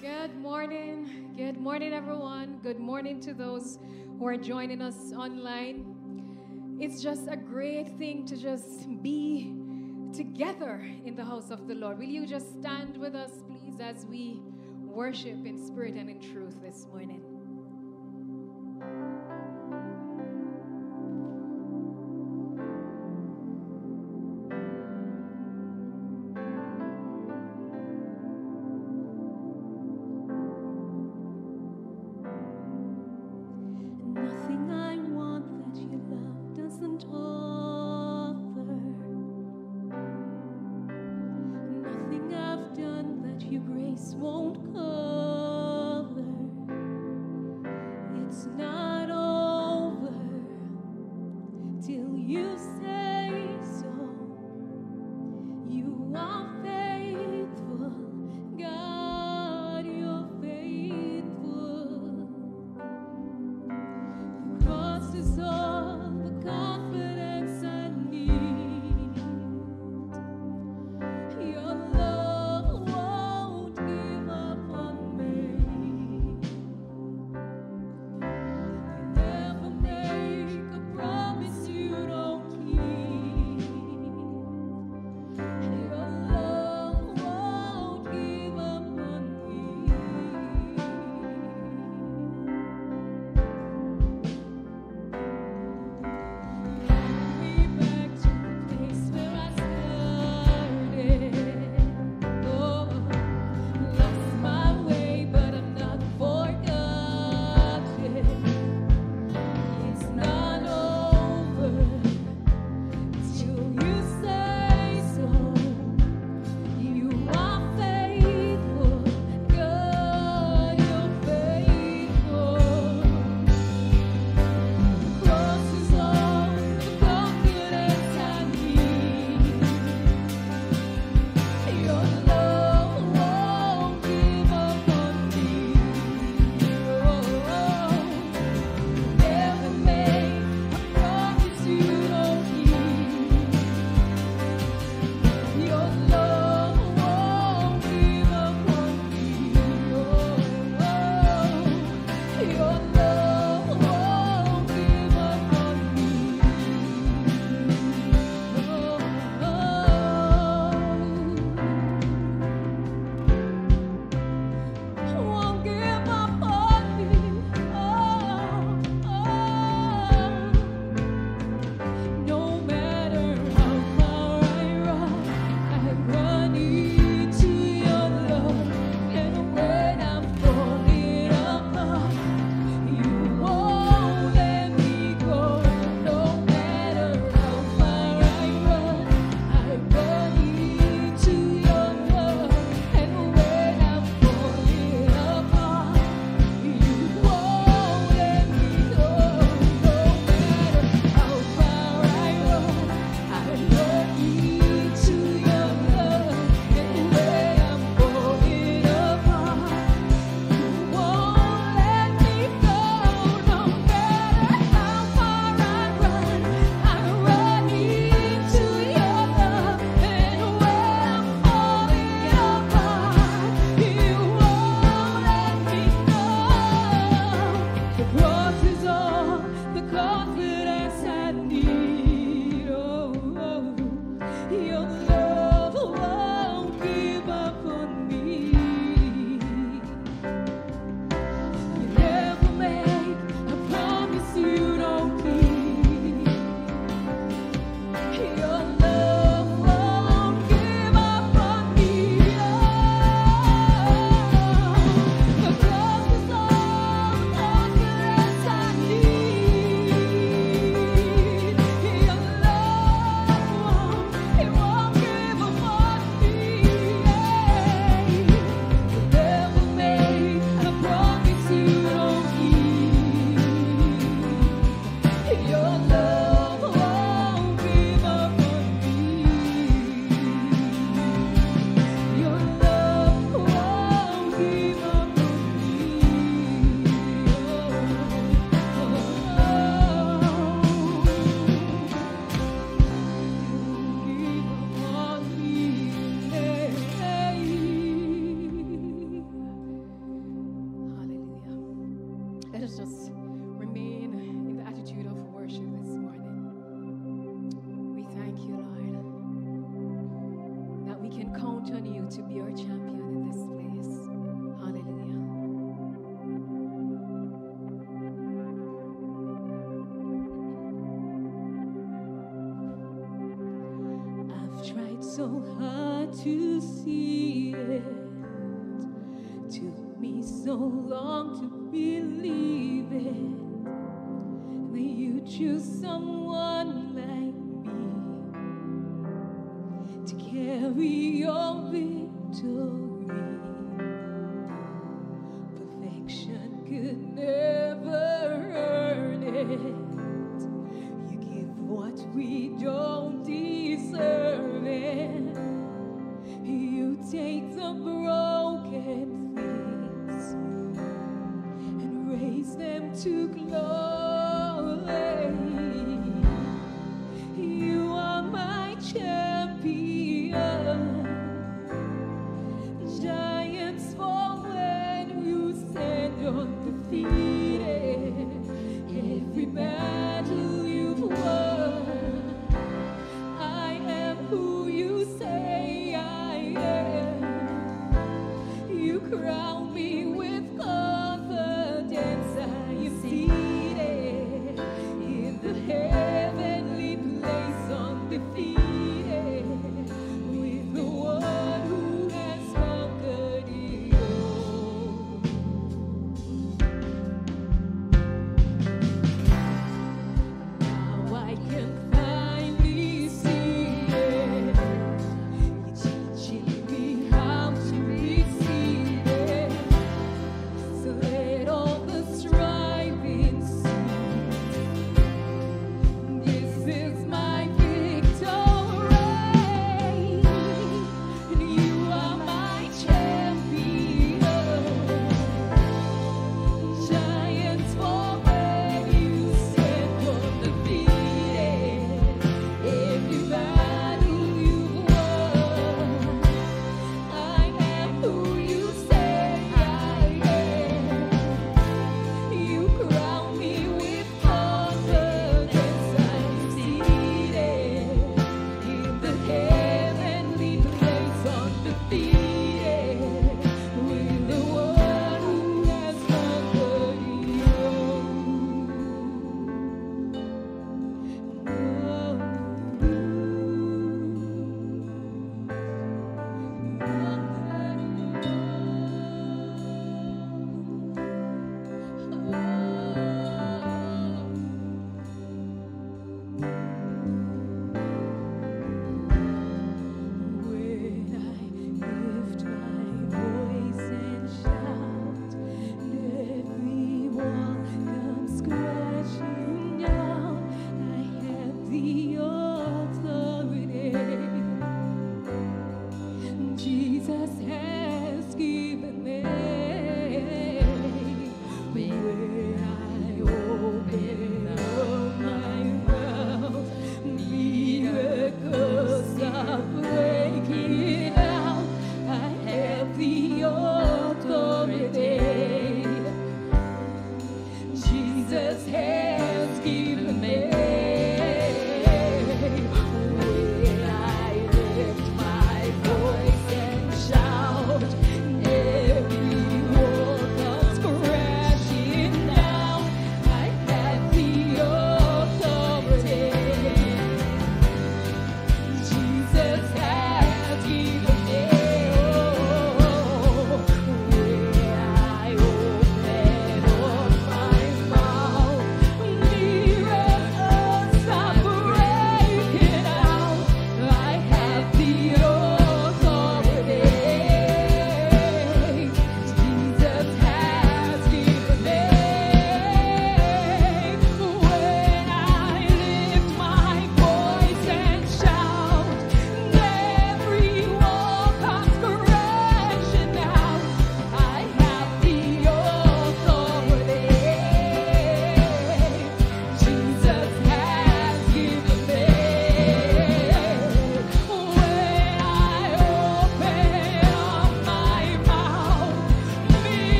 Good morning. Good morning, everyone. Good morning to those who are joining us online. It's just a great thing to just be together in the house of the Lord. Will you just stand with us, please, as we worship in spirit and in truth this morning?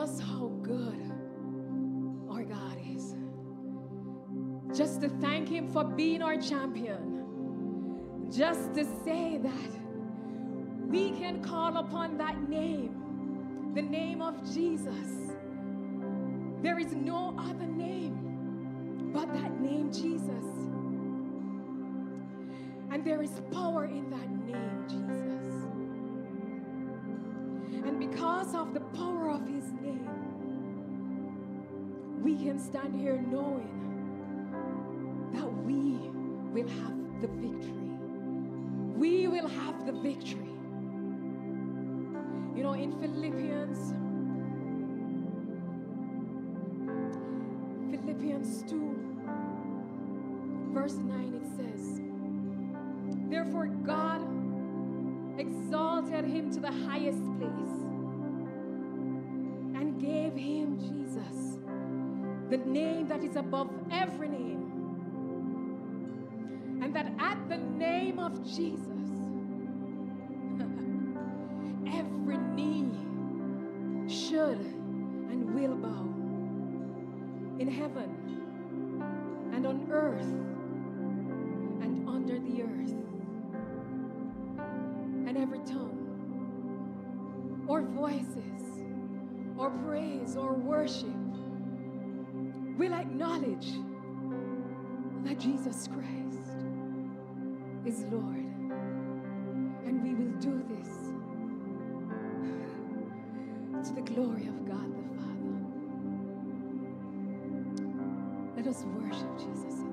Just how good our God is. Just to thank Him for being our champion. Just to say that we can call upon that name, the name of Jesus. There is no other name but that name, Jesus. And there is power in that name, Jesus. And because of the power of his name, we can stand here knowing that we will have the victory. We will have the victory. You know, in Philippians, Philippians 2, verse 9, it says, Therefore, God exalted him to the highest place and gave him Jesus, the name that is above every name. And that at the name of Jesus, every knee should and will bow in heaven and on earth and under the earth. And every tongue, or voices, or praise, or worship will acknowledge that Jesus Christ is Lord. And we will do this to the glory of God the Father. Let us worship Jesus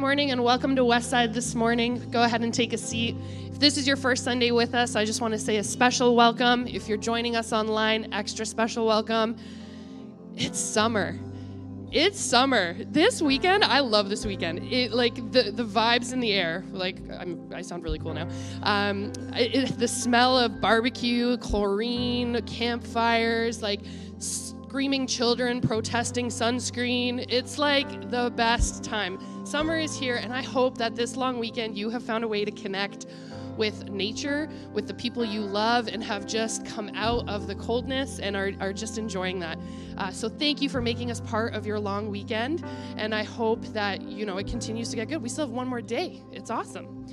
morning and welcome to Westside this morning. Go ahead and take a seat. If this is your first Sunday with us, I just want to say a special welcome. If you're joining us online, extra special welcome. It's summer. It's summer. This weekend, I love this weekend. It like the the vibes in the air. Like I'm, i sound really cool now. Um, it, the smell of barbecue, chlorine, campfires, like screaming children protesting sunscreen. It's like the best time. Summer is here, and I hope that this long weekend you have found a way to connect with nature, with the people you love, and have just come out of the coldness and are, are just enjoying that. Uh, so thank you for making us part of your long weekend, and I hope that you know it continues to get good. We still have one more day. It's awesome.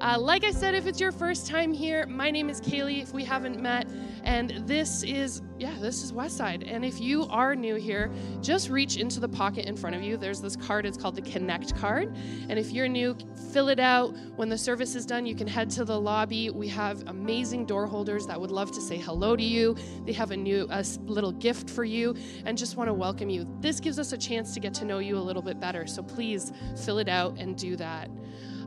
Uh, like I said, if it's your first time here, my name is Kaylee. If we haven't met, and this is, yeah, this is Westside. And if you are new here, just reach into the pocket in front of you. There's this card, it's called the Connect card. And if you're new, fill it out. When the service is done, you can head to the lobby. We have amazing door holders that would love to say hello to you. They have a new a little gift for you and just want to welcome you. This gives us a chance to get to know you a little bit better. So please fill it out and do that.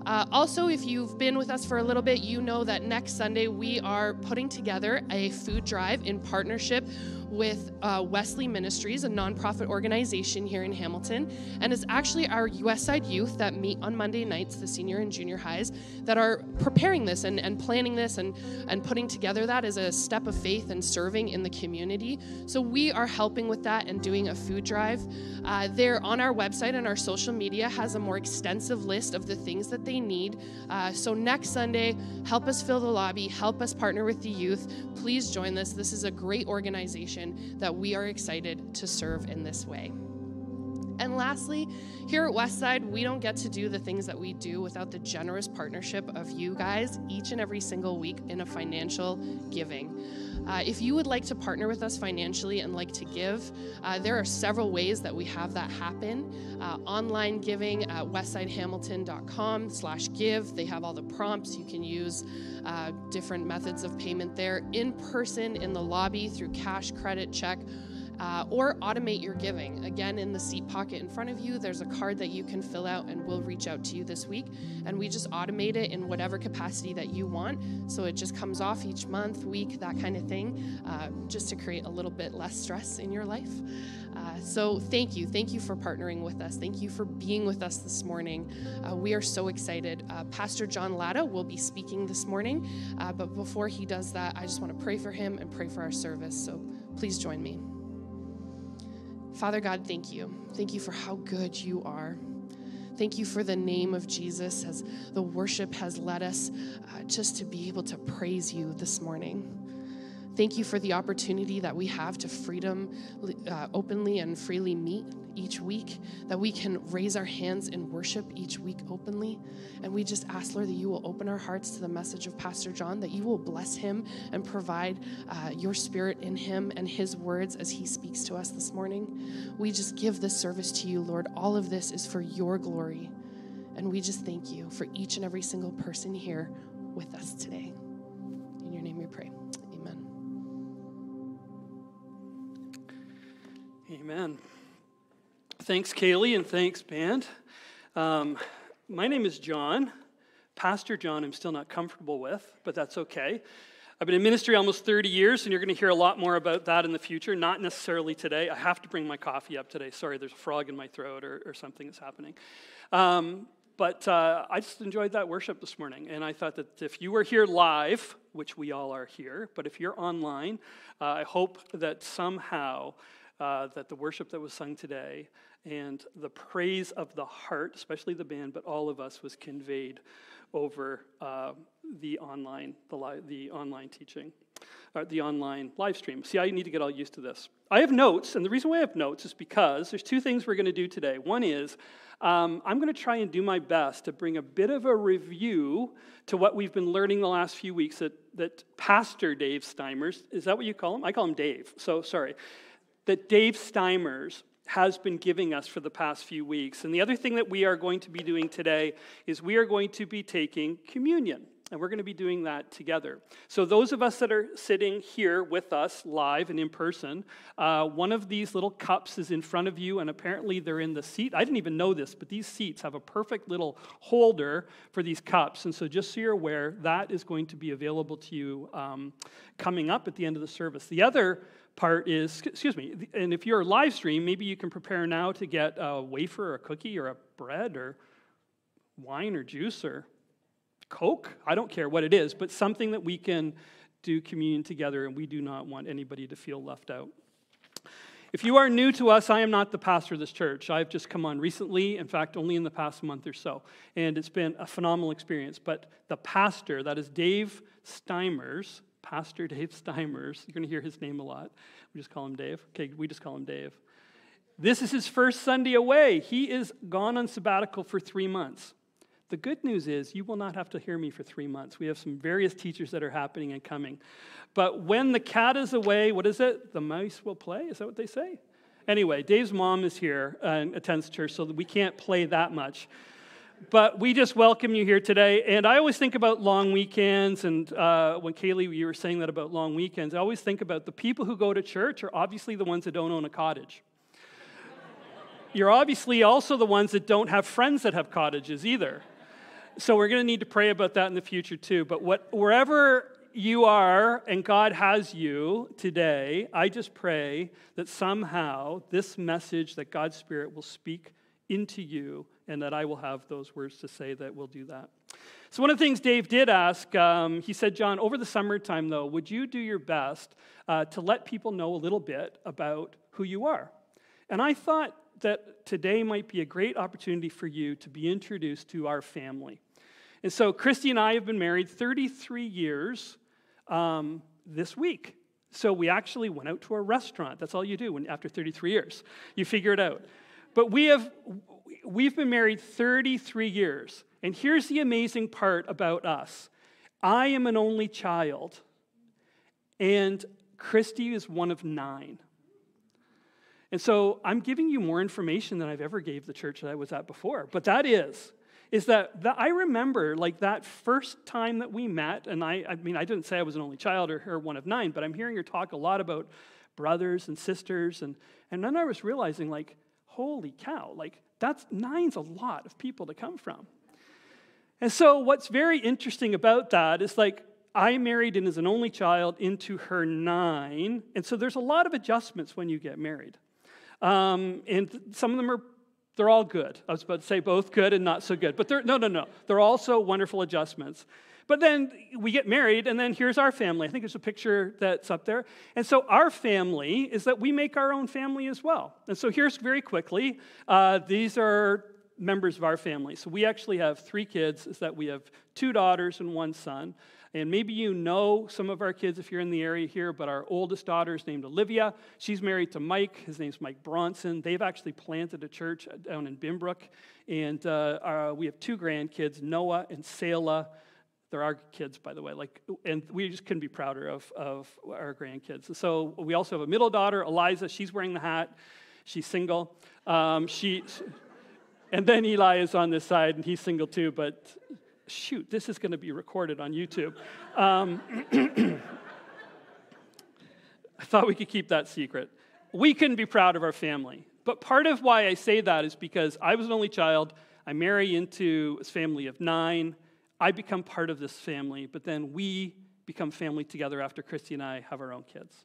Uh, also, if you've been with us for a little bit, you know that next Sunday we are putting together a food drive in partnership with uh, Wesley Ministries, a nonprofit organization here in Hamilton. And it's actually our Westside youth that meet on Monday nights, the senior and junior highs, that are preparing this and, and planning this and, and putting together that as a step of faith and serving in the community. So we are helping with that and doing a food drive. Uh, there on our website and our social media has a more extensive list of the things that they need. Uh, so next Sunday, help us fill the lobby, help us partner with the youth. Please join this. This is a great organization that we are excited to serve in this way. And lastly, here at Westside, we don't get to do the things that we do without the generous partnership of you guys each and every single week in a financial giving. Uh, if you would like to partner with us financially and like to give, uh, there are several ways that we have that happen. Uh, online giving at westsidehamilton.com slash give. They have all the prompts. You can use uh, different methods of payment there. In person in the lobby through cash, credit, check, uh, or automate your giving. Again, in the seat pocket in front of you, there's a card that you can fill out and we'll reach out to you this week. And we just automate it in whatever capacity that you want. So it just comes off each month, week, that kind of thing, uh, just to create a little bit less stress in your life. Uh, so thank you. Thank you for partnering with us. Thank you for being with us this morning. Uh, we are so excited. Uh, Pastor John Latta will be speaking this morning. Uh, but before he does that, I just want to pray for him and pray for our service. So please join me. Father God, thank you. Thank you for how good you are. Thank you for the name of Jesus as the worship has led us uh, just to be able to praise you this morning. Thank you for the opportunity that we have to freedom, uh, openly and freely meet each week, that we can raise our hands in worship each week openly. And we just ask, Lord, that you will open our hearts to the message of Pastor John, that you will bless him and provide uh, your spirit in him and his words as he speaks to us this morning. We just give this service to you, Lord. All of this is for your glory. And we just thank you for each and every single person here with us today. In your name we pray. Amen. Amen. Thanks, Kaylee, and thanks, band. Um, my name is John. Pastor John, I'm still not comfortable with, but that's okay. I've been in ministry almost 30 years, and you're going to hear a lot more about that in the future. Not necessarily today. I have to bring my coffee up today. Sorry, there's a frog in my throat or, or something that's happening. Um, but uh, I just enjoyed that worship this morning, and I thought that if you were here live, which we all are here, but if you're online, uh, I hope that somehow uh, that the worship that was sung today and the praise of the heart, especially the band, but all of us, was conveyed over uh, the online the, li- the online teaching, uh, the online live stream. See, I need to get all used to this. I have notes, and the reason why I have notes is because there's two things we're going to do today. One is um, I'm going to try and do my best to bring a bit of a review to what we've been learning the last few weeks that, that Pastor Dave Steimers, is that what you call him? I call him Dave, so sorry. That Dave Steimers has been giving us for the past few weeks. And the other thing that we are going to be doing today is we are going to be taking communion. And we're going to be doing that together. So, those of us that are sitting here with us live and in person, uh, one of these little cups is in front of you, and apparently they're in the seat. I didn't even know this, but these seats have a perfect little holder for these cups. And so, just so you're aware, that is going to be available to you um, coming up at the end of the service. The other part is, excuse me, and if you're live stream, maybe you can prepare now to get a wafer or a cookie or a bread or wine or juice or Coke, I don't care what it is, but something that we can do communion together, and we do not want anybody to feel left out. If you are new to us, I am not the pastor of this church. I've just come on recently, in fact, only in the past month or so, and it's been a phenomenal experience. But the pastor, that is Dave Steimers, Pastor Dave Steimers, you're going to hear his name a lot. We just call him Dave. Okay, we just call him Dave. This is his first Sunday away. He is gone on sabbatical for three months. The good news is you will not have to hear me for three months. We have some various teachers that are happening and coming. But when the cat is away, what is it? The mouse will play? Is that what they say? Anyway, Dave's mom is here and attends church, so we can't play that much. But we just welcome you here today. And I always think about long weekends. And uh, when Kaylee, you were saying that about long weekends, I always think about the people who go to church are obviously the ones that don't own a cottage. You're obviously also the ones that don't have friends that have cottages either. So we're going to need to pray about that in the future too. But what, wherever you are and God has you today, I just pray that somehow this message that God's Spirit will speak into you and that I will have those words to say that will do that. So, one of the things Dave did ask, um, he said, John, over the summertime, though, would you do your best uh, to let people know a little bit about who you are? And I thought that today might be a great opportunity for you to be introduced to our family. And so Christy and I have been married 33 years um, this week. So we actually went out to a restaurant. That's all you do when, after 33 years. You figure it out. But we have we've been married 33 years. And here's the amazing part about us. I am an only child, and Christy is one of nine. And so I'm giving you more information than I've ever gave the church that I was at before. But that is is that, that I remember like that first time that we met, and I, I mean, I didn't say I was an only child or, or one of nine, but I'm hearing her talk a lot about brothers and sisters, and, and then I was realizing like, holy cow, like that's nine's a lot of people to come from. And so what's very interesting about that is like I married and as an only child into her nine, and so there's a lot of adjustments when you get married. Um, and some of them are they're all good. I was about to say both good and not so good, but they're, no, no, no. They're also wonderful adjustments. But then we get married, and then here's our family. I think there's a picture that's up there. And so our family is that we make our own family as well. And so here's very quickly uh, these are members of our family. So we actually have three kids, is that we have two daughters and one son. And maybe you know some of our kids if you're in the area here, but our oldest daughter is named Olivia. She's married to Mike. His name's Mike Bronson. They've actually planted a church down in Binbrook. And uh, our, we have two grandkids, Noah and Selah. They're our kids, by the way. Like, and we just couldn't be prouder of, of our grandkids. So we also have a middle daughter, Eliza. She's wearing the hat. She's single. Um, she, and then Eli is on this side, and he's single too, but shoot, this is going to be recorded on YouTube. Um, I thought we could keep that secret. We couldn't be proud of our family. But part of why I say that is because I was an only child. I marry into a family of nine. I become part of this family, but then we become family together after Christy and I have our own kids.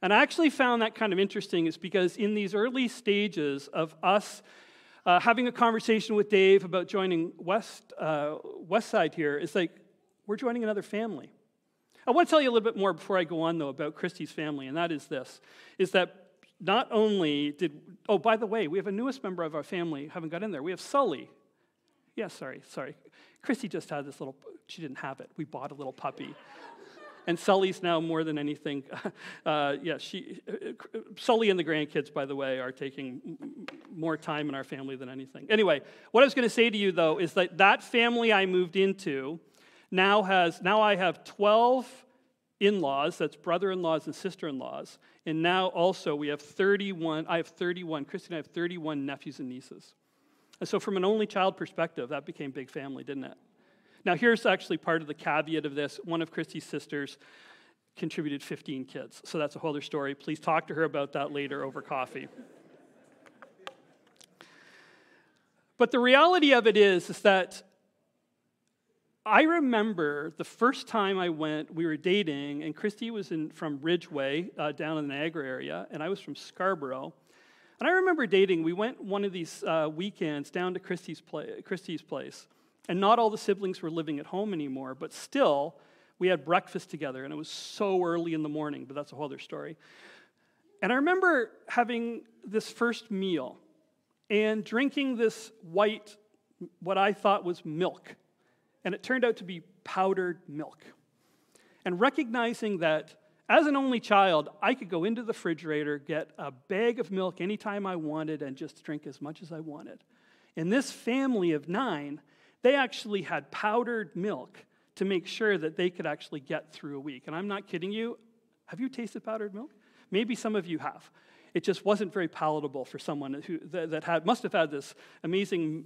And I actually found that kind of interesting is because in these early stages of us uh, having a conversation with Dave about joining West, uh, West Side here, it's like we're joining another family. I want to tell you a little bit more before I go on, though, about Christy's family, and that is this, is that not only did, oh, by the way, we have a newest member of our family, haven't got in there. We have Sully. Yeah, sorry, sorry. Christy just had this little, she didn't have it. We bought a little puppy and Sully's now more than anything. Uh, yeah, she, Sully and the grandkids, by the way, are taking more time in our family than anything. Anyway, what I was going to say to you though is that that family I moved into now has now I have 12 in-laws, that's brother-in-laws and sister-in-laws, and now also we have 31. I have 31. Christy and I have 31 nephews and nieces. And so, from an only child perspective, that became big family, didn't it? Now, here's actually part of the caveat of this. One of Christy's sisters contributed 15 kids, so that's a whole other story. Please talk to her about that later over coffee. But the reality of it is, is that I remember the first time I went, we were dating, and Christy was in, from Ridgeway uh, down in the Niagara area, and I was from Scarborough. And I remember dating, we went one of these uh, weekends down to Christy's, Christy's place, and not all the siblings were living at home anymore, but still, we had breakfast together, and it was so early in the morning, but that's a whole other story. And I remember having this first meal, and drinking this white, what I thought was milk. And it turned out to be powdered milk. And recognizing that as an only child, I could go into the refrigerator, get a bag of milk anytime I wanted, and just drink as much as I wanted. In this family of nine, they actually had powdered milk to make sure that they could actually get through a week. And I'm not kidding you. Have you tasted powdered milk? Maybe some of you have it just wasn't very palatable for someone who that, that had must have had this amazing.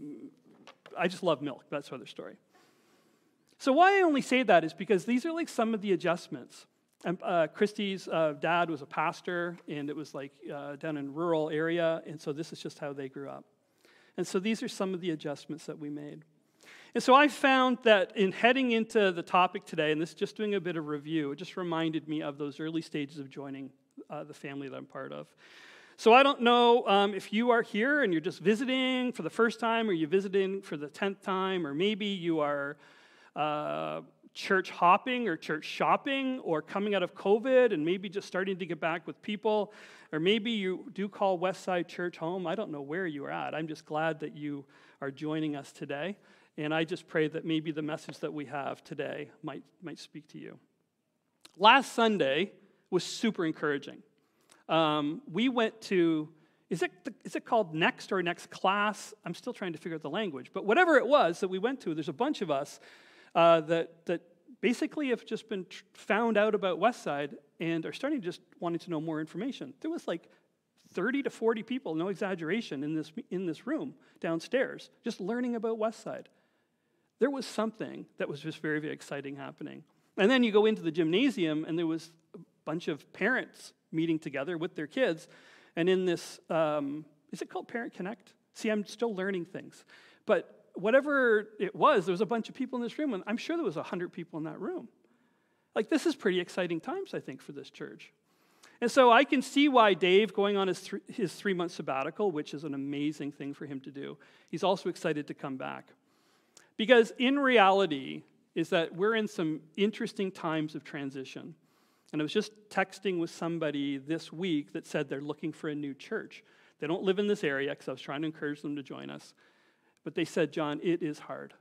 I just love milk. That's another story. So why I only say that is because these are like some of the adjustments. And, uh, Christy's uh, dad was a pastor, and it was like uh, down in rural area, and so this is just how they grew up. And so these are some of the adjustments that we made. And so I found that in heading into the topic today, and this is just doing a bit of review, it just reminded me of those early stages of joining uh, the family that I'm part of. So I don't know um, if you are here and you're just visiting for the first time, or you're visiting for the tenth time, or maybe you are uh, church hopping or church shopping, or coming out of COVID and maybe just starting to get back with people, or maybe you do call Westside Church home. I don't know where you are at. I'm just glad that you are joining us today. And I just pray that maybe the message that we have today might, might speak to you. Last Sunday, was super encouraging. Um, we went to, is it, is it called Next or Next Class? I'm still trying to figure out the language. But whatever it was that we went to, there's a bunch of us uh, that, that basically have just been found out about Westside and are starting just wanting to know more information. There was like 30 to 40 people, no exaggeration, in this, in this room downstairs, just learning about Westside. There was something that was just very, very exciting happening. And then you go into the gymnasium, and there was a bunch of parents meeting together with their kids. And in this, um, is it called Parent Connect? See, I'm still learning things. But whatever it was, there was a bunch of people in this room, and I'm sure there was 100 people in that room. Like, this is pretty exciting times, I think, for this church. And so I can see why Dave, going on his, th- his three month sabbatical, which is an amazing thing for him to do, he's also excited to come back. Because in reality, is that we're in some interesting times of transition. And I was just texting with somebody this week that said they're looking for a new church. They don't live in this area because I was trying to encourage them to join us. But they said, John, it is hard.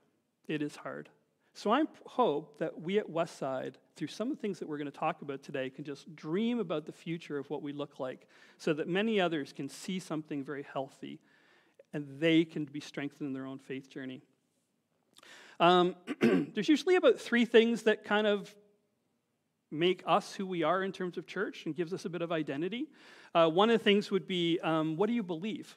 It is hard. So I hope that we at Westside, through some of the things that we're going to talk about today, can just dream about the future of what we look like so that many others can see something very healthy and they can be strengthened in their own faith journey. Um, there's usually about three things that kind of make us who we are in terms of church and gives us a bit of identity. Uh, one of the things would be um, what do you believe?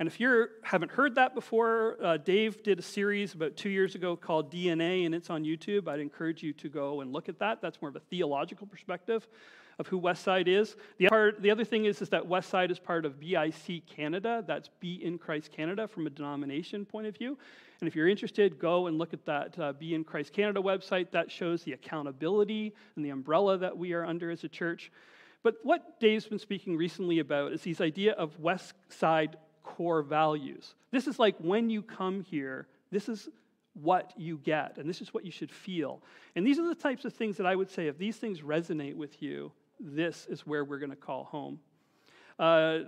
And if you haven't heard that before, uh, Dave did a series about two years ago called DNA, and it's on YouTube. I'd encourage you to go and look at that. That's more of a theological perspective of who Westside is. The, part, the other thing is, is that Westside is part of BIC Canada. That's Be in Christ Canada from a denomination point of view. And if you're interested, go and look at that uh, Be in Christ Canada website. That shows the accountability and the umbrella that we are under as a church. But what Dave's been speaking recently about is this idea of West Side core values. This is like when you come here, this is what you get, and this is what you should feel. And these are the types of things that I would say if these things resonate with you, this is where we're going to call home. Uh,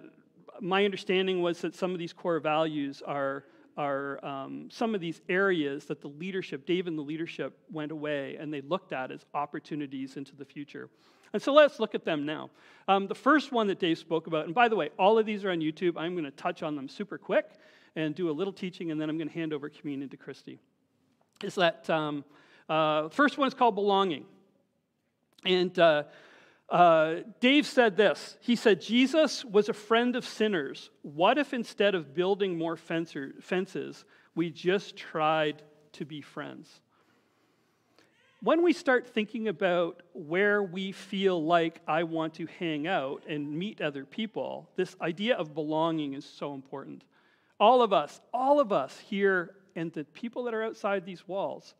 my understanding was that some of these core values are, are um, some of these areas that the leadership, Dave and the leadership, went away and they looked at as opportunities into the future. And so let's look at them now. Um, the first one that Dave spoke about, and by the way, all of these are on YouTube. I'm going to touch on them super quick and do a little teaching, and then I'm going to hand over communion to Christy. Is that um, uh, first one is called belonging. And uh, uh, Dave said this. He said, Jesus was a friend of sinners. What if instead of building more fencer, fences, we just tried to be friends? When we start thinking about where we feel like I want to hang out and meet other people, this idea of belonging is so important. All of us, all of us here, and the people that are outside these walls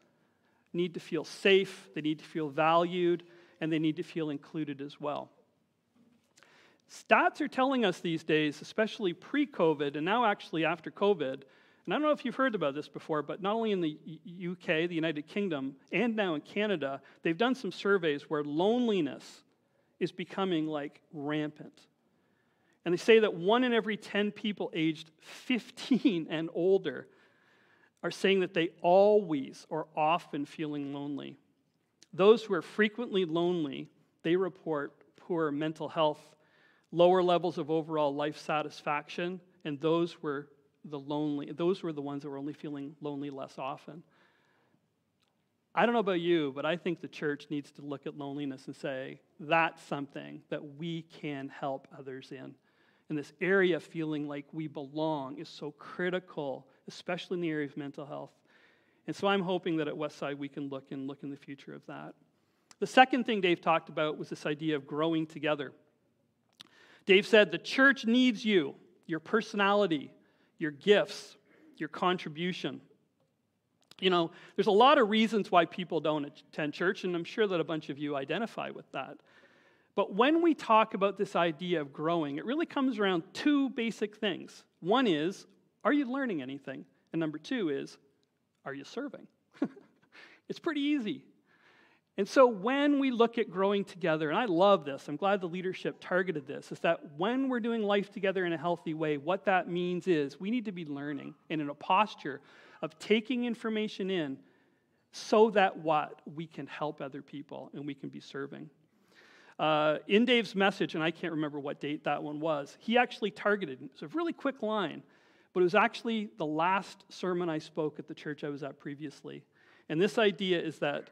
need to feel safe, they need to feel valued, and they need to feel included as well. Stats are telling us these days, especially pre COVID and now actually after COVID, and I don't know if you've heard about this before, but not only in the UK, the United Kingdom, and now in Canada, they've done some surveys where loneliness is becoming like rampant. And they say that one in every 10 people aged 15 and older are saying that they always or often feeling lonely. Those who are frequently lonely, they report poor mental health, lower levels of overall life satisfaction, and those were the lonely, those were the ones that were only feeling lonely less often. I don't know about you, but I think the church needs to look at loneliness and say, that's something that we can help others in. And this area of feeling like we belong is so critical, especially in the area of mental health. And so I'm hoping that at Westside we can look and look in the future of that. The second thing Dave talked about was this idea of growing together. Dave said, The church needs you, your personality, your gifts, your contribution. You know, there's a lot of reasons why people don't attend church, and I'm sure that a bunch of you identify with that. But when we talk about this idea of growing, it really comes around two basic things. One is, are you learning anything? And number two is, are you serving? it's pretty easy. And so when we look at growing together, and I love this, I'm glad the leadership targeted this, is that when we're doing life together in a healthy way, what that means is we need to be learning and in a posture of taking information in so that what? We can help other people and we can be serving. Uh, in Dave's message, and I can't remember what date that one was, he actually targeted, it's a really quick line, but it was actually the last sermon I spoke at the church I was at previously. And this idea is that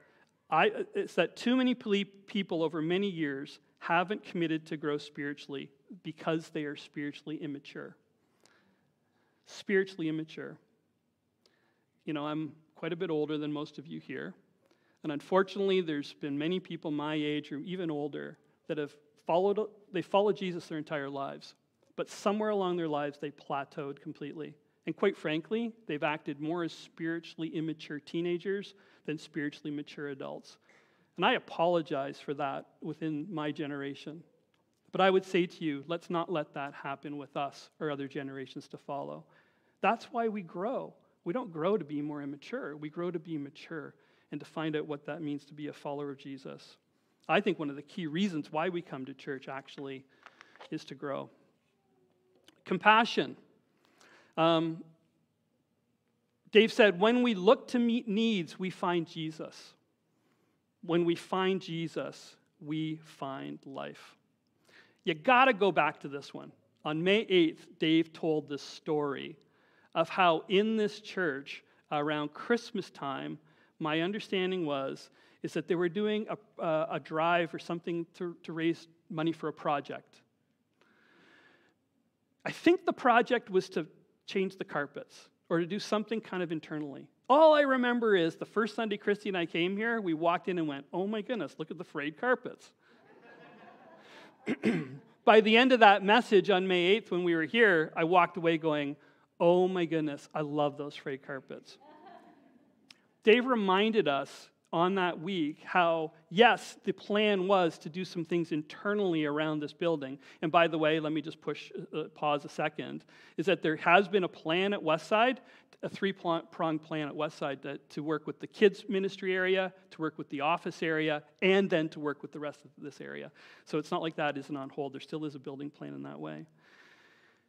I, it's that too many people over many years haven't committed to grow spiritually because they are spiritually immature. Spiritually immature. You know, I'm quite a bit older than most of you here. And unfortunately, there's been many people my age or even older that have followed, they followed Jesus their entire lives. But somewhere along their lives, they plateaued completely. And quite frankly, they've acted more as spiritually immature teenagers than spiritually mature adults. And I apologize for that within my generation. But I would say to you, let's not let that happen with us or other generations to follow. That's why we grow. We don't grow to be more immature, we grow to be mature and to find out what that means to be a follower of Jesus. I think one of the key reasons why we come to church actually is to grow. Compassion. Um, Dave said, when we look to meet needs, we find Jesus. When we find Jesus, we find life. You got to go back to this one. On May 8th, Dave told this story of how in this church around Christmas time, my understanding was is that they were doing a, a drive or something to, to raise money for a project. I think the project was to change the carpets or to do something kind of internally. All I remember is the first Sunday Christy and I came here, we walked in and went, oh my goodness, look at the frayed carpets. By the end of that message on May 8th, when we were here, I walked away going, oh my goodness, I love those frayed carpets. Dave reminded us on that week how, yes, the plan was to do some things internally around this building. And by the way, let me just push, uh, pause a second, is that there has been a plan at Westside, a three pronged plan at Westside to, to work with the kids' ministry area, to work with the office area, and then to work with the rest of this area. So it's not like that isn't on hold. There still is a building plan in that way.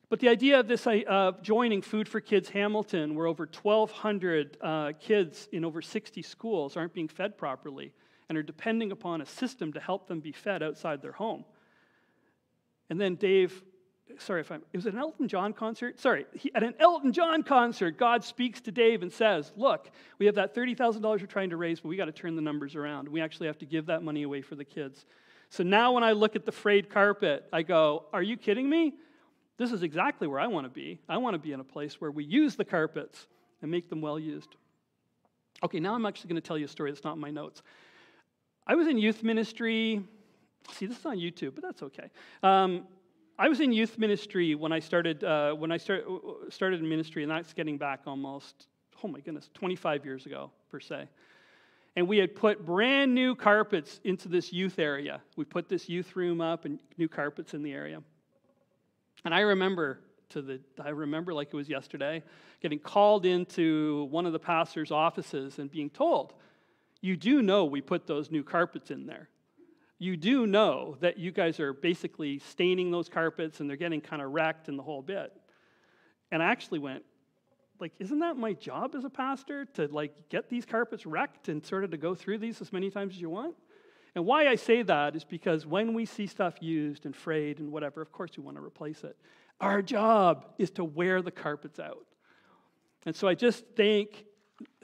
But the idea of this uh, joining Food for Kids Hamilton, where over 1,200 uh, kids in over 60 schools aren't being fed properly and are depending upon a system to help them be fed outside their home. And then Dave, sorry if I'm, it was an Elton John concert? Sorry, he, at an Elton John concert, God speaks to Dave and says, Look, we have that $30,000 we're trying to raise, but we got to turn the numbers around. We actually have to give that money away for the kids. So now when I look at the frayed carpet, I go, Are you kidding me? This is exactly where I want to be. I want to be in a place where we use the carpets and make them well used. Okay, now I'm actually going to tell you a story that's not in my notes. I was in youth ministry. See, this is on YouTube, but that's okay. Um, I was in youth ministry when I started uh, when I start, started in ministry, and that's getting back almost oh my goodness, 25 years ago per se. And we had put brand new carpets into this youth area. We put this youth room up and new carpets in the area. And I remember to the I remember like it was yesterday, getting called into one of the pastor's offices and being told, "You do know we put those new carpets in there." you do know that you guys are basically staining those carpets and they're getting kind of wrecked and the whole bit. And I actually went, like, isn't that my job as a pastor to like get these carpets wrecked and sort of to go through these as many times as you want? And why I say that is because when we see stuff used and frayed and whatever, of course we want to replace it. Our job is to wear the carpets out. And so I just thank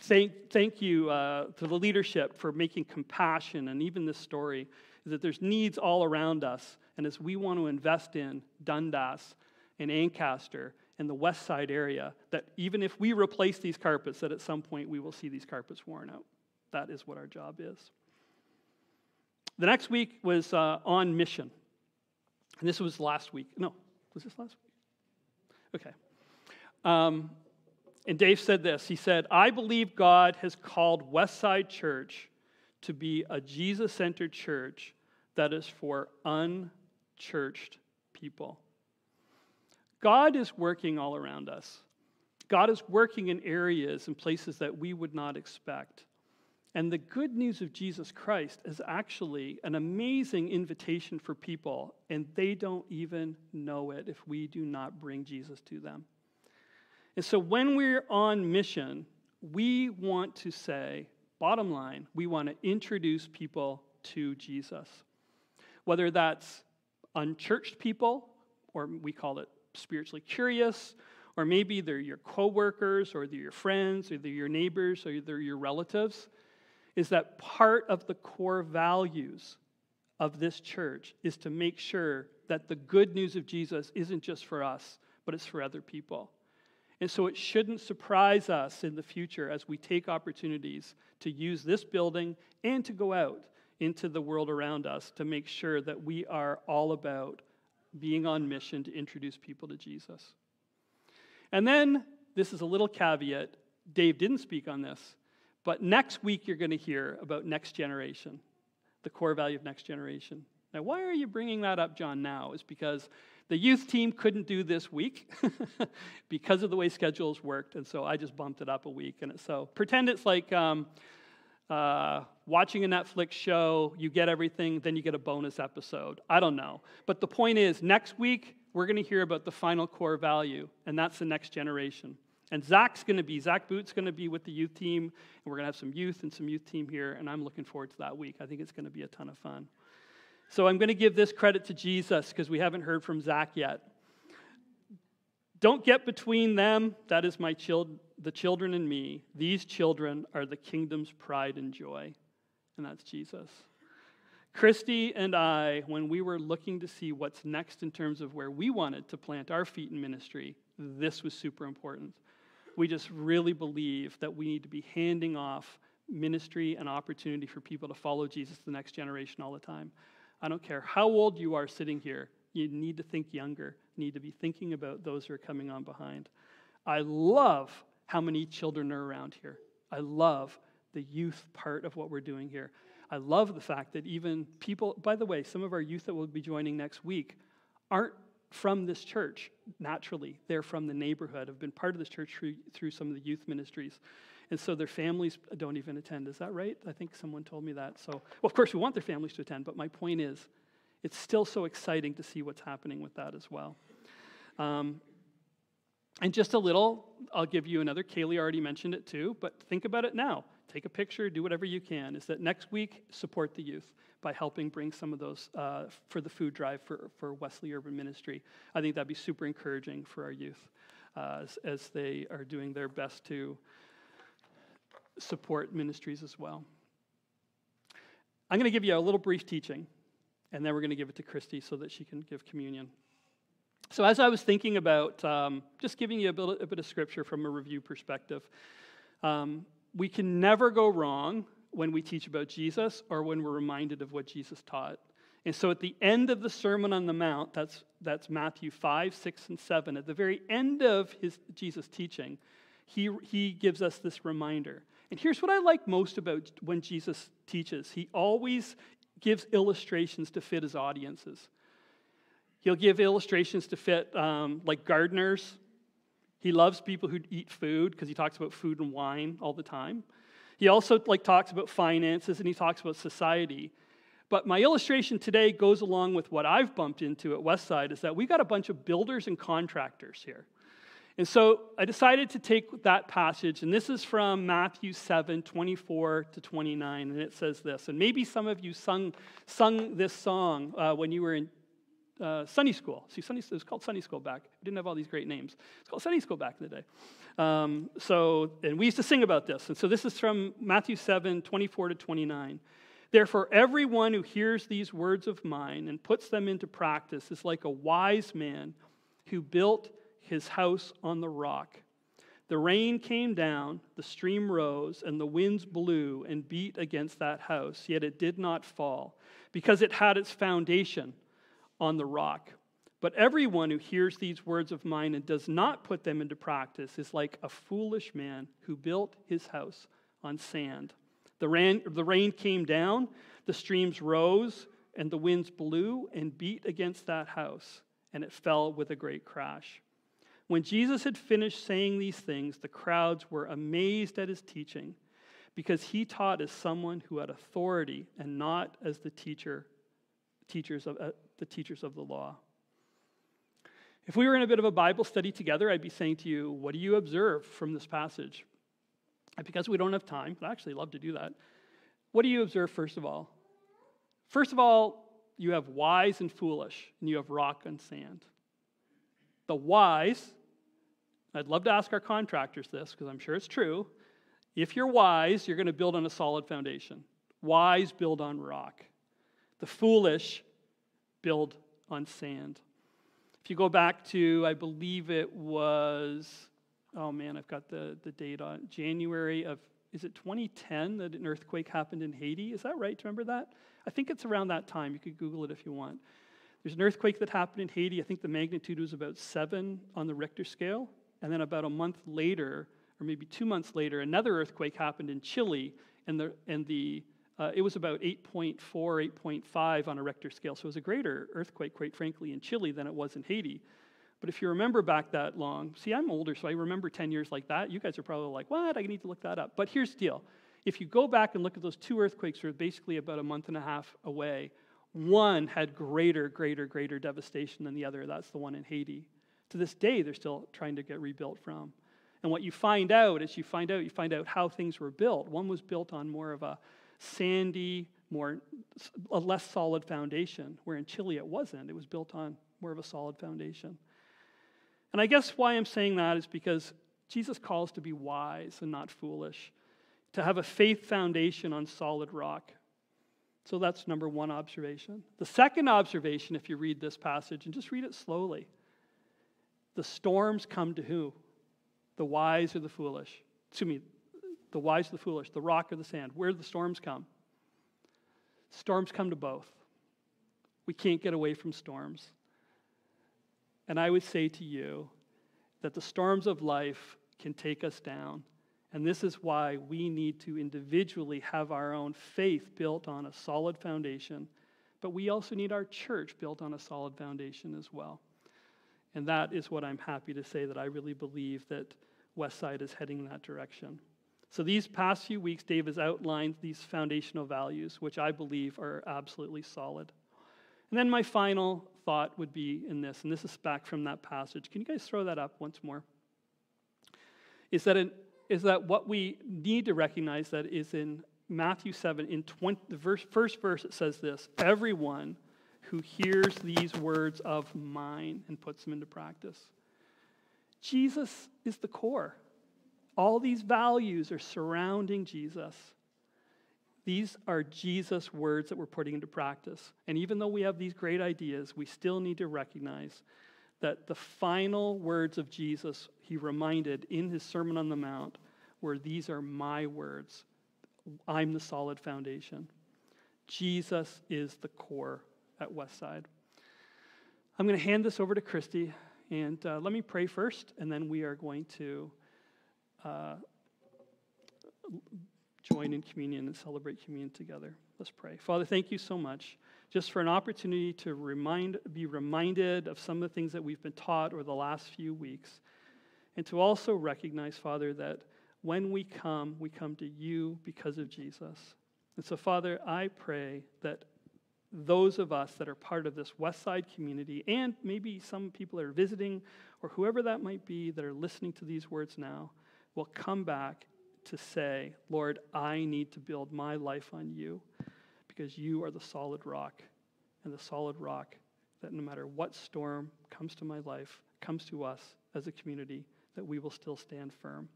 thank, thank you uh, to the leadership for making compassion and even this story is that there's needs all around us. And as we want to invest in Dundas and Ancaster and the west side area, that even if we replace these carpets, that at some point we will see these carpets worn out. That is what our job is. The next week was uh, on mission. And this was last week. No, was this last week? Okay. Um, and Dave said this He said, I believe God has called Westside Church to be a Jesus centered church that is for unchurched people. God is working all around us. God is working in areas and places that we would not expect. And the good news of Jesus Christ is actually an amazing invitation for people, and they don't even know it if we do not bring Jesus to them. And so when we're on mission, we want to say, bottom line, we want to introduce people to Jesus. Whether that's unchurched people, or we call it spiritually curious, or maybe they're your coworkers, or they're your friends, or they're your neighbors, or they're your relatives, is that part of the core values of this church is to make sure that the good news of Jesus isn't just for us, but it's for other people. And so it shouldn't surprise us in the future as we take opportunities to use this building and to go out into the world around us to make sure that we are all about being on mission to introduce people to Jesus. And then, this is a little caveat Dave didn't speak on this, but next week you're going to hear about next generation, the core value of next generation. Now, why are you bringing that up, John, now? Is because the youth team couldn't do this week because of the way schedules worked, and so I just bumped it up a week. And so pretend it's like um, uh, watching a Netflix show, you get everything, then you get a bonus episode. I don't know. But the point is, next week, we're going to hear about the final core value, and that's the next generation. And Zach's going to be, Zach Boot's going to be with the youth team, and we're going to have some youth and some youth team here, and I'm looking forward to that week. I think it's going to be a ton of fun. So I'm going to give this credit to Jesus because we haven't heard from Zach yet. Don't get between them, that is my child, the children and me. These children are the kingdom's pride and joy, and that's Jesus. Christy and I, when we were looking to see what's next in terms of where we wanted to plant our feet in ministry, this was super important. We just really believe that we need to be handing off ministry and opportunity for people to follow Jesus the next generation all the time. I don't care how old you are sitting here, you need to think younger. You need to be thinking about those who are coming on behind. I love how many children are around here. I love the youth part of what we're doing here. I love the fact that even people, by the way, some of our youth that will be joining next week aren't from this church naturally. They're from the neighborhood, have been part of this church through, through some of the youth ministries. And so their families don't even attend. Is that right? I think someone told me that. So, well, of course, we want their families to attend, but my point is, it's still so exciting to see what's happening with that as well. Um, and just a little, I'll give you another. Kaylee already mentioned it too, but think about it now. Take a picture, do whatever you can. Is that next week, support the youth by helping bring some of those uh, for the food drive for, for Wesley Urban Ministry. I think that'd be super encouraging for our youth uh, as, as they are doing their best to support ministries as well. I'm going to give you a little brief teaching, and then we're going to give it to Christy so that she can give communion. So, as I was thinking about um, just giving you a bit, a bit, of scripture from a review perspective, um, we can never go wrong when we teach about Jesus or when we're reminded of what Jesus taught. And so at the end of the Sermon on the Mount, that's, that's Matthew 5, 6, and 7, at the very end of his Jesus' teaching, he, he gives us this reminder. And here's what I like most about when Jesus teaches he always gives illustrations to fit his audiences. He'll give illustrations to fit, um, like gardeners. He loves people who eat food because he talks about food and wine all the time. He also like talks about finances and he talks about society. But my illustration today goes along with what I've bumped into at Westside is that we got a bunch of builders and contractors here. And so I decided to take that passage, and this is from Matthew 7 24 to 29, and it says this. And maybe some of you sung, sung this song uh, when you were in uh, Sunday school. See, Sunday, it was called Sunday school back. We didn't have all these great names. It's called Sunday school back in the day. Um, so, and we used to sing about this. And so this is from Matthew 7 24 to 29. Therefore, everyone who hears these words of mine and puts them into practice is like a wise man who built his house on the rock. The rain came down, the stream rose, and the winds blew and beat against that house, yet it did not fall, because it had its foundation on the rock. But everyone who hears these words of mine and does not put them into practice is like a foolish man who built his house on sand. The rain, the rain came down, the streams rose, and the winds blew and beat against that house, and it fell with a great crash. When Jesus had finished saying these things, the crowds were amazed at his teaching because he taught as someone who had authority and not as the teacher, teachers of, uh, the teachers of the law. If we were in a bit of a Bible study together, I'd be saying to you, What do you observe from this passage? And because we don't have time, but I'd actually love to do that. What do you observe, first of all? First of all, you have wise and foolish, and you have rock and sand. The wise I'd love to ask our contractors this because I'm sure it's true. If you're wise, you're going to build on a solid foundation. Wise build on rock. The foolish build on sand. If you go back to, I believe it was, oh man, I've got the, the date on January of, is it 2010 that an earthquake happened in Haiti? Is that right? Do you remember that? I think it's around that time. You could Google it if you want. There's an earthquake that happened in Haiti. I think the magnitude was about seven on the Richter scale. And then about a month later, or maybe two months later, another earthquake happened in Chile, and the, and the uh, it was about 8.4, 8.5 on a Richter scale. So it was a greater earthquake, quite frankly, in Chile than it was in Haiti. But if you remember back that long, see, I'm older, so I remember 10 years like that. You guys are probably like, what? I need to look that up. But here's the deal if you go back and look at those two earthquakes, that are basically about a month and a half away, one had greater, greater, greater devastation than the other. That's the one in Haiti to this day they're still trying to get rebuilt from. And what you find out is you find out you find out how things were built. One was built on more of a sandy, more a less solid foundation, where in Chile it wasn't. It was built on more of a solid foundation. And I guess why I'm saying that is because Jesus calls to be wise and not foolish, to have a faith foundation on solid rock. So that's number one observation. The second observation, if you read this passage, and just read it slowly, the storms come to who? The wise or the foolish? Excuse me, the wise or the foolish, the rock or the sand. Where do the storms come? Storms come to both. We can't get away from storms. And I would say to you that the storms of life can take us down. And this is why we need to individually have our own faith built on a solid foundation, but we also need our church built on a solid foundation as well. And that is what I'm happy to say that I really believe that Westside is heading in that direction. So these past few weeks, Dave has outlined these foundational values, which I believe are absolutely solid. And then my final thought would be in this, and this is back from that passage. Can you guys throw that up once more? Is that, is that what we need to recognize that is in Matthew 7, in 20, the verse, first verse, it says this Everyone who hears these words of mine and puts them into practice. Jesus is the core. All these values are surrounding Jesus. These are Jesus' words that we're putting into practice. And even though we have these great ideas, we still need to recognize that the final words of Jesus, he reminded in his Sermon on the Mount, were these are my words. I'm the solid foundation. Jesus is the core at Westside. I'm going to hand this over to Christy, and uh, let me pray first, and then we are going to uh, join in communion and celebrate communion together. Let's pray. Father, thank you so much just for an opportunity to remind, be reminded of some of the things that we've been taught over the last few weeks, and to also recognize, Father, that when we come, we come to you because of Jesus. And so, Father, I pray that those of us that are part of this Westside community, and maybe some people that are visiting, or whoever that might be that are listening to these words now, will come back to say, Lord, I need to build my life on you because you are the solid rock, and the solid rock that no matter what storm comes to my life, comes to us as a community, that we will still stand firm.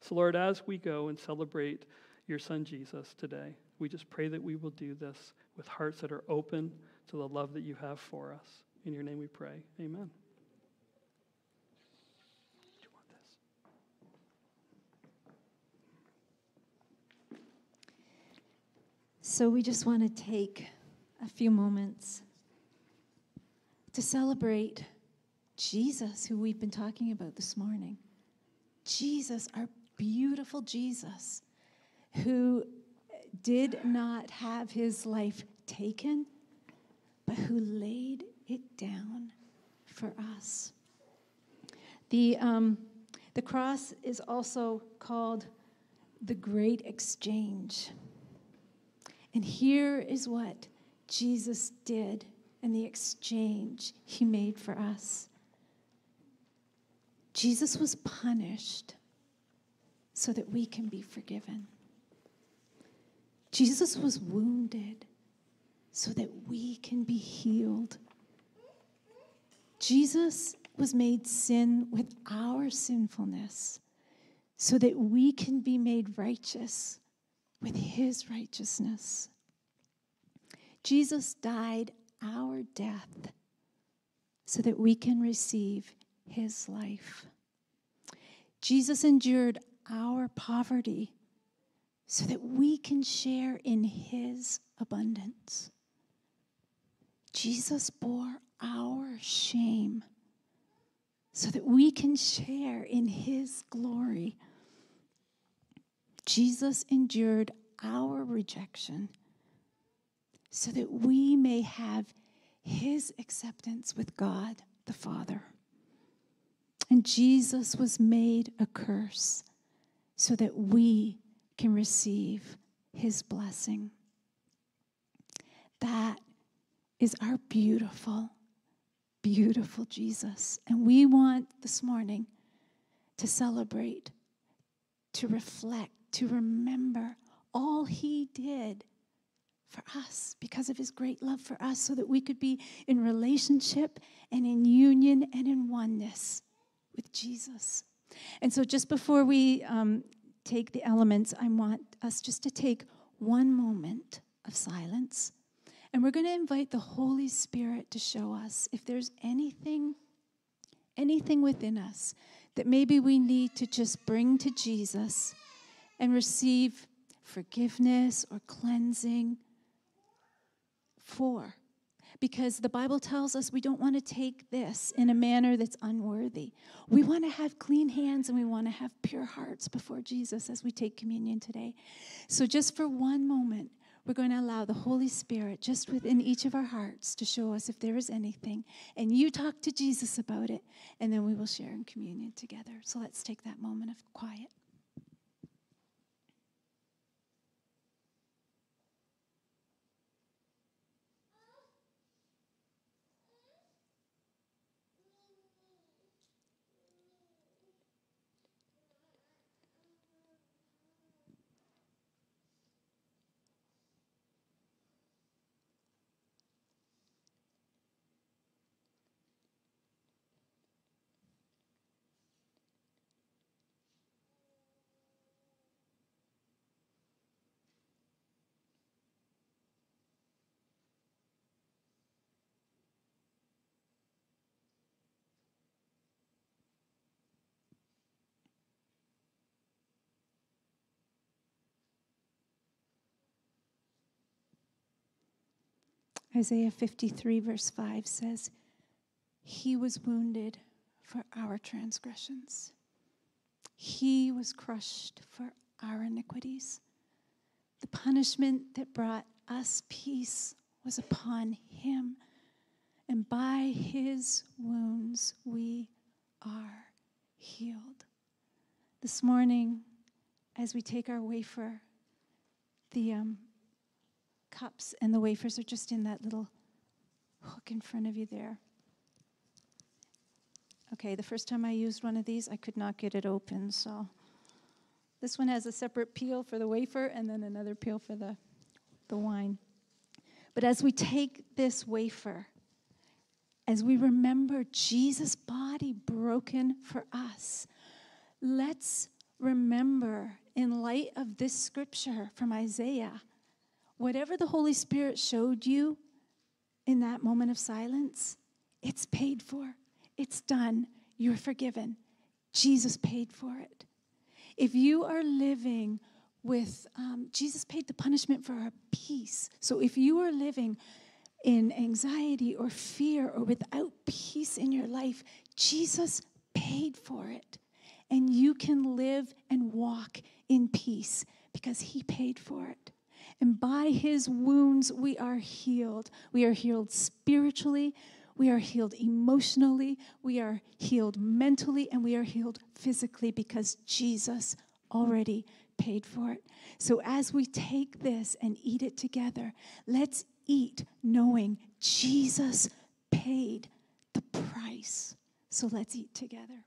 So, Lord, as we go and celebrate your son Jesus today, we just pray that we will do this with hearts that are open to the love that you have for us. In your name we pray. Amen. Do you want this? So we just want to take a few moments to celebrate Jesus, who we've been talking about this morning. Jesus, our beautiful Jesus, who did not have his life taken, but who laid it down for us. The, um, the cross is also called the Great Exchange. And here is what Jesus did and the exchange he made for us. Jesus was punished so that we can be forgiven. Jesus was wounded so that we can be healed. Jesus was made sin with our sinfulness so that we can be made righteous with his righteousness. Jesus died our death so that we can receive his life. Jesus endured our poverty so that we can share in his abundance. Jesus bore our shame so that we can share in his glory. Jesus endured our rejection so that we may have his acceptance with God the Father. And Jesus was made a curse so that we can receive his blessing. That is our beautiful, beautiful Jesus. And we want this morning to celebrate, to reflect, to remember all he did for us because of his great love for us, so that we could be in relationship and in union and in oneness with Jesus. And so, just before we um, take the elements, I want us just to take one moment of silence. And we're going to invite the Holy Spirit to show us if there's anything, anything within us that maybe we need to just bring to Jesus and receive forgiveness or cleansing for. Because the Bible tells us we don't want to take this in a manner that's unworthy. We want to have clean hands and we want to have pure hearts before Jesus as we take communion today. So, just for one moment, we're going to allow the Holy Spirit just within each of our hearts to show us if there is anything. And you talk to Jesus about it, and then we will share in communion together. So, let's take that moment of quiet. Isaiah 53, verse 5 says, He was wounded for our transgressions, He was crushed for our iniquities. The punishment that brought us peace was upon Him, and by His wounds we are healed. This morning, as we take our wafer, the um, cups and the wafers are just in that little hook in front of you there. Okay, the first time I used one of these, I could not get it open, so this one has a separate peel for the wafer and then another peel for the, the wine. But as we take this wafer, as we remember Jesus' body broken for us, let's remember, in light of this scripture from Isaiah, whatever the Holy Spirit showed you in that moment of silence, it's paid for. It's done. You're forgiven. Jesus paid for it. If you are living with, um, Jesus paid the punishment for our peace. So if you are living in anxiety or fear or without peace in your life, Jesus paid for it. And you can live and walk in peace because he paid for it. And by his wounds, we are healed. We are healed spiritually, we are healed emotionally, we are healed mentally, and we are healed physically because Jesus already paid for it. So as we take this and eat it together, let's eat knowing Jesus paid the price. So let's eat together.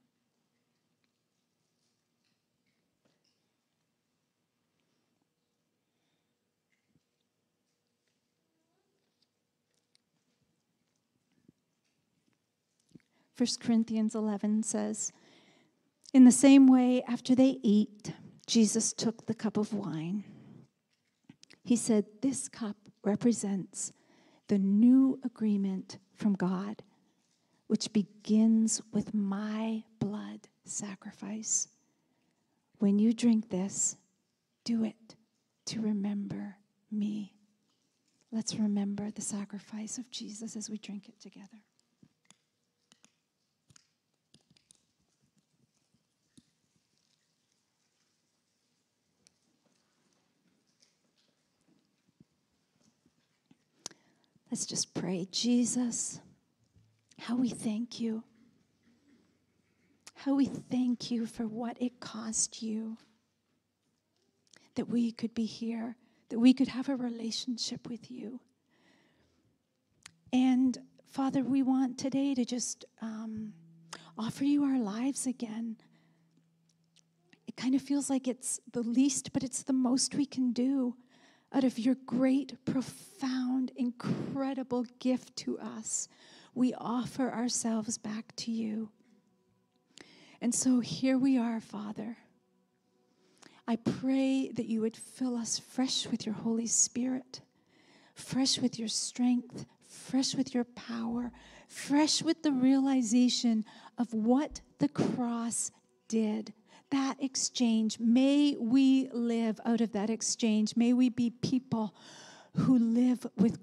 First Corinthians 11 says, In the same way, after they eat, Jesus took the cup of wine. He said, This cup represents the new agreement from God, which begins with my blood sacrifice. When you drink this, do it to remember me. Let's remember the sacrifice of Jesus as we drink it together. Let's just pray. Jesus, how we thank you. How we thank you for what it cost you that we could be here, that we could have a relationship with you. And Father, we want today to just um, offer you our lives again. It kind of feels like it's the least, but it's the most we can do out of your great, profound, incredible gift to us, we offer ourselves back to you. And so here we are, Father. I pray that you would fill us fresh with your Holy Spirit, fresh with your strength, fresh with your power, fresh with the realization of what the cross did that exchange. May we live out of that exchange. May we be people who live with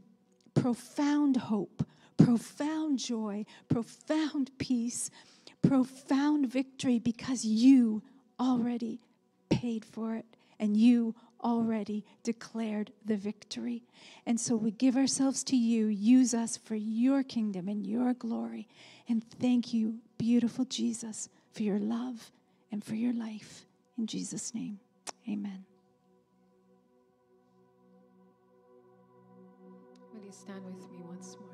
profound hope, profound joy, profound peace, profound victory because you already paid for it and you already declared the victory. And so we give ourselves to you. Use us for your kingdom and your glory. And thank you, beautiful Jesus, for your love and for your life. In Jesus' name, amen. Will you stand with me once more?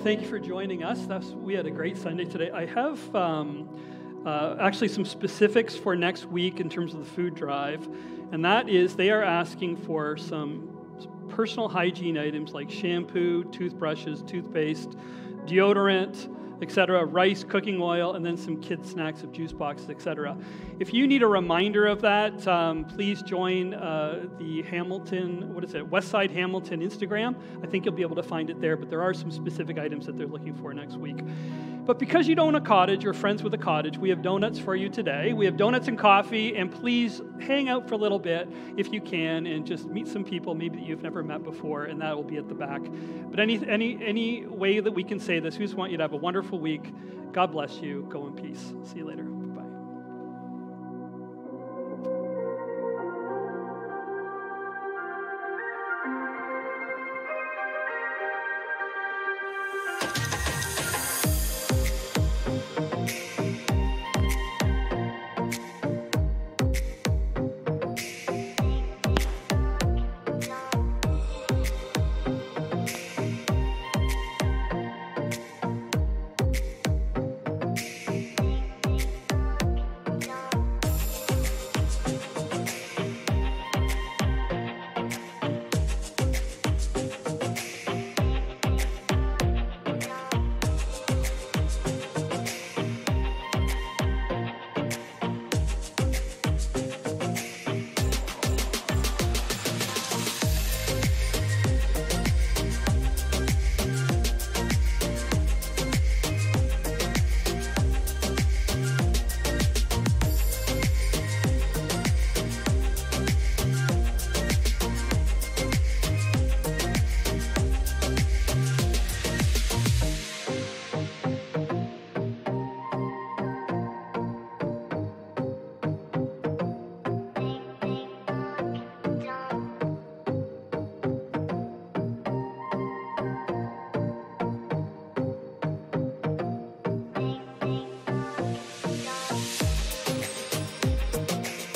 Well, thank you for joining us. That's, we had a great Sunday today. I have um, uh, actually some specifics for next week in terms of the food drive, and that is they are asking for some personal hygiene items like shampoo, toothbrushes, toothpaste, deodorant, etc., rice, cooking oil, and then some kid snacks of juice boxes, etc. If you need a reminder of that, um, please join uh, the Hamilton, what is it, Westside Hamilton Instagram. I think you'll be able to find it there, but there are some specific items that they're looking for next week. But because you don't own a cottage or friends with a cottage, we have donuts for you today. We have donuts and coffee, and please hang out for a little bit if you can and just meet some people maybe that you've never met before, and that will be at the back. But any any any way that we can say this, we just want you to have a wonderful week. God bless you. Go in peace. See you later.